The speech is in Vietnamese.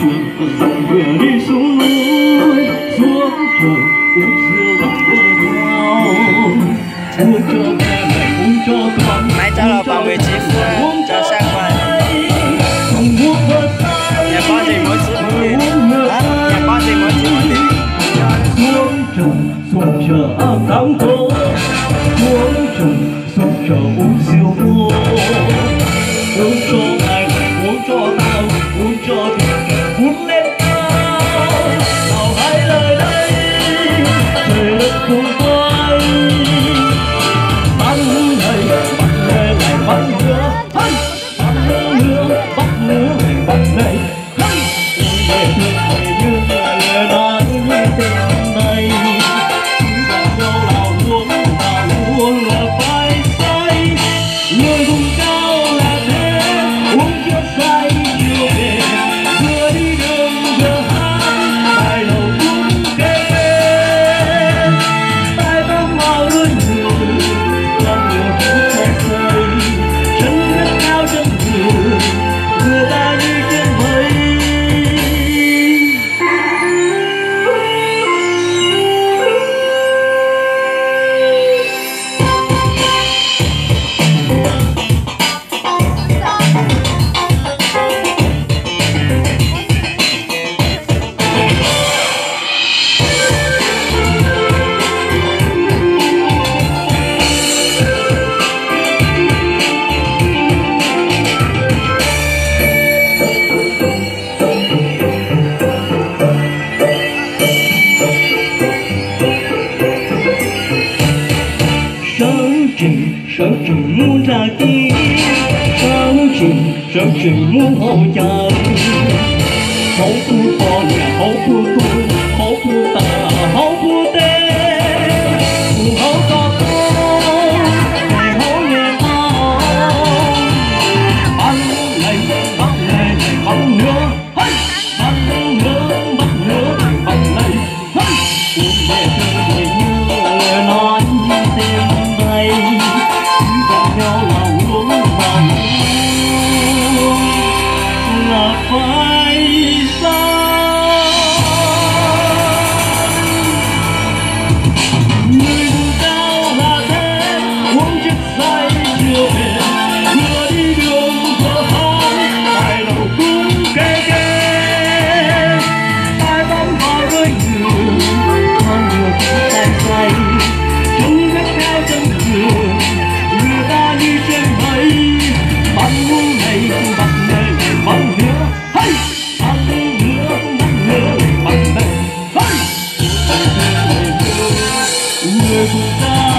trường dần vừa đi xuống núi xuống cho mẹ mày uống cho con máy cho là vào vị trí cuối cho sang ngoài nhà ba gì mới chịu nhà ba gì mới chịu xuống trồng xuống chờ ở đóng cô xuống trồng xuống chờ uống rượu vô uống cho trình sở trường muốn ra chi. Sao trình sở trường muốn hỗ trợ Christmas.